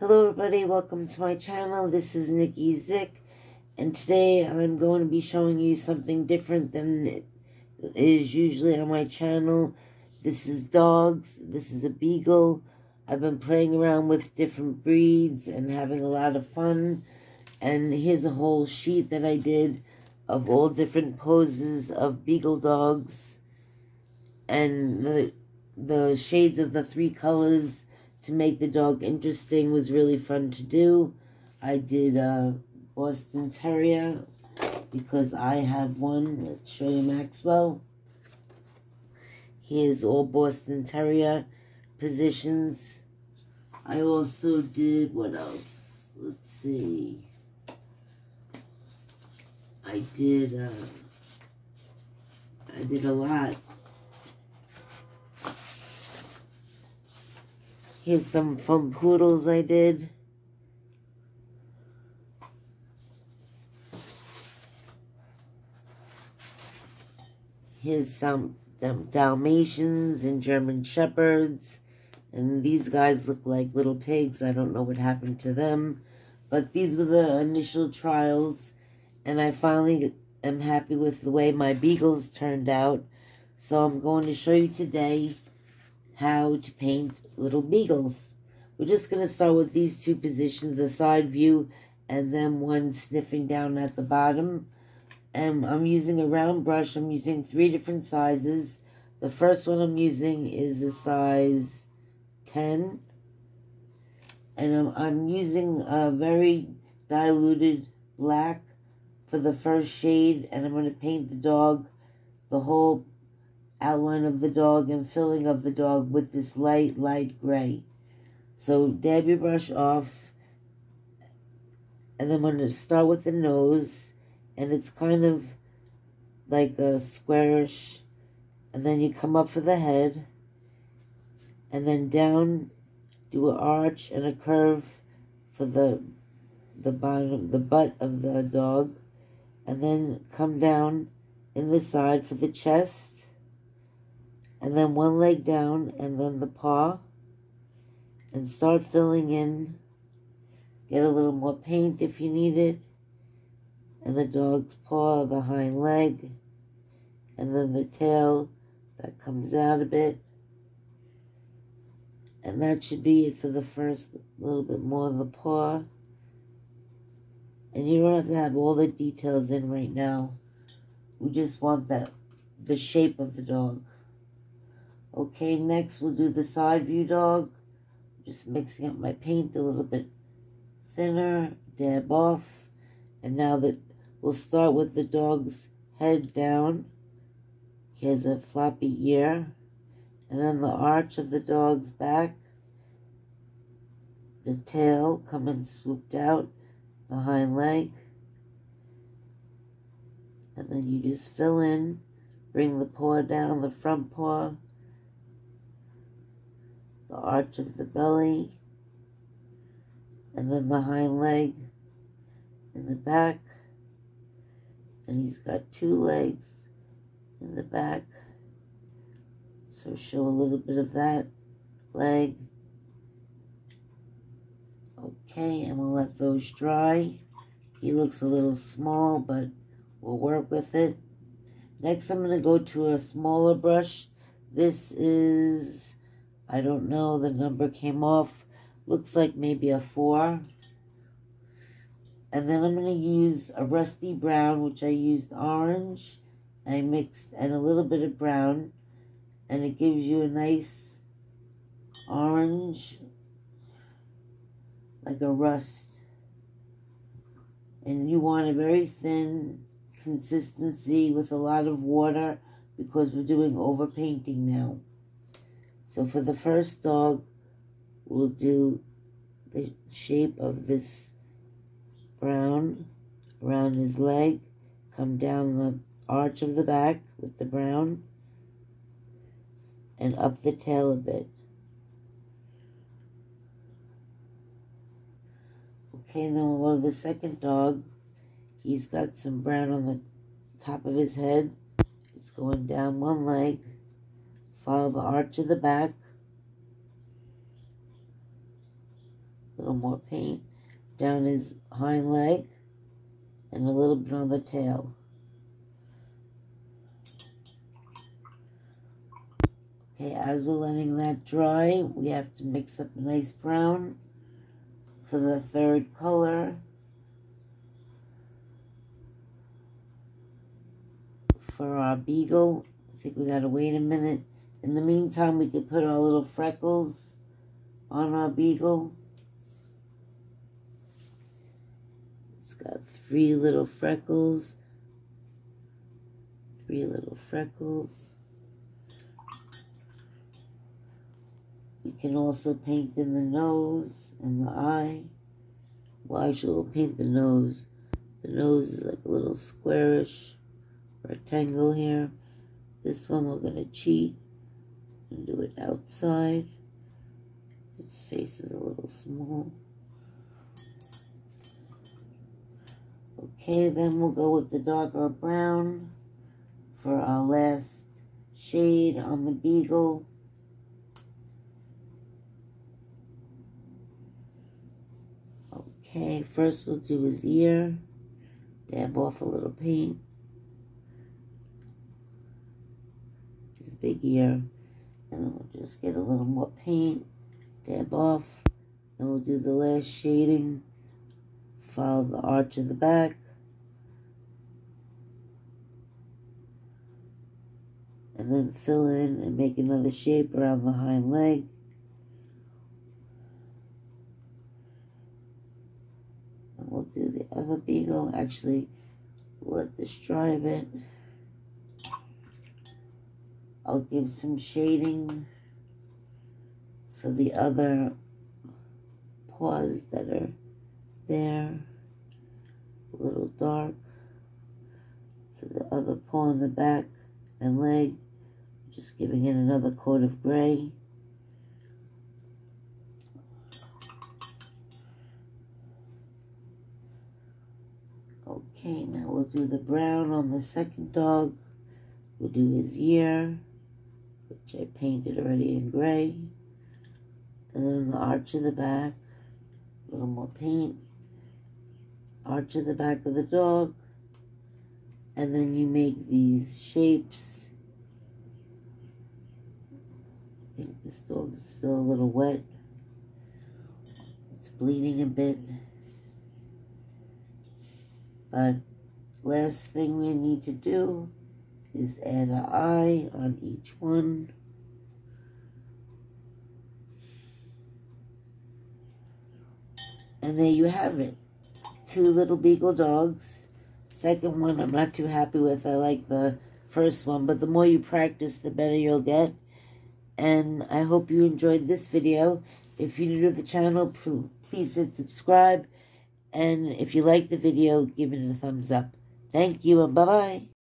Hello everybody, welcome to my channel. This is Nikki Zic and today I'm going to be showing you something different than is usually on my channel. This is dogs, this is a beagle. I've been playing around with different breeds and having a lot of fun. And here's a whole sheet that I did of all different poses of beagle dogs and the the shades of the three colors to make the dog interesting was really fun to do. I did a Boston Terrier because I have one. Let's show you Maxwell. Here's all Boston Terrier positions. I also did, what else? Let's see. I did, uh, I did a lot. Here's some fun poodles I did. Here's some, Dalmatians and German Shepherds. And these guys look like little pigs. I don't know what happened to them. But these were the initial trials. And I finally am happy with the way my beagles turned out. So I'm going to show you today how to paint little beagles. We're just going to start with these two positions, a side view and then one sniffing down at the bottom. And I'm using a round brush. I'm using three different sizes. The first one I'm using is a size 10. And I'm, I'm using a very diluted black for the first shade. And I'm going to paint the dog, the whole outline of the dog and filling of the dog with this light, light gray. So dab your brush off. And then I'm going to start with the nose. And it's kind of like a squarish. And then you come up for the head. And then down, do an arch and a curve for the the bottom, the butt of the dog. And then come down in the side for the chest and then one leg down and then the paw and start filling in. Get a little more paint if you need it. And the dog's paw the hind leg and then the tail that comes out a bit. And that should be it for the first little bit more of the paw. And you don't have to have all the details in right now. We just want that the shape of the dog Okay, next we'll do the side view dog. Just mixing up my paint a little bit thinner, dab off. And now that we'll start with the dog's head down. He has a floppy ear. And then the arch of the dog's back. The tail coming swooped out. The hind leg. And then you just fill in. Bring the paw down, the front paw the arch of the belly, and then the hind leg in the back. And he's got two legs in the back. So show a little bit of that leg. Okay, and we'll let those dry. He looks a little small, but we'll work with it. Next, I'm going to go to a smaller brush. This is I don't know. The number came off. Looks like maybe a 4. And then I'm going to use a rusty brown, which I used orange. I mixed and a little bit of brown. And it gives you a nice orange, like a rust. And you want a very thin consistency with a lot of water because we're doing overpainting now. So for the first dog, we'll do the shape of this brown around his leg, come down the arch of the back with the brown, and up the tail a bit. Okay, and then we'll go to the second dog. He's got some brown on the top of his head. It's going down one leg Follow the arch of the back. A little more paint down his hind leg and a little bit on the tail. Okay, as we're letting that dry, we have to mix up a nice brown for the third color. For our beagle, I think we gotta wait a minute. In the meantime, we could put our little freckles on our beagle. It's got three little freckles. Three little freckles. We can also paint in the nose and the eye. Well, actually, we'll paint the nose. The nose is like a little squarish rectangle here. This one we're going to cheat and do it outside. His face is a little small. Okay, then we'll go with the darker brown for our last shade on the beagle. Okay, first we'll do his ear. Dab off a little paint. His big ear. And we'll just get a little more paint. Dab off. And we'll do the last shading. Follow the arch of the back. And then fill in and make another shape around the hind leg. And we'll do the other beagle. Actually, let this dry a bit. I'll give some shading for the other paws that are there. A little dark for the other paw in the back and leg. Just giving it another coat of gray. Okay, now we'll do the brown on the second dog. We'll do his ear, which I painted already in gray. And then the arch of the back, a little more paint. Arch of the back of the dog. And then you make these shapes. I think this dog is still a little wet. It's bleeding a bit. But last thing we need to do is add an eye on each one. And there you have it. Two little beagle dogs. Second one I'm not too happy with. I like the first one. But the more you practice, the better you'll get. And I hope you enjoyed this video. If you're new to the channel, please hit subscribe and if you like the video, give it a thumbs up. Thank you and bye-bye.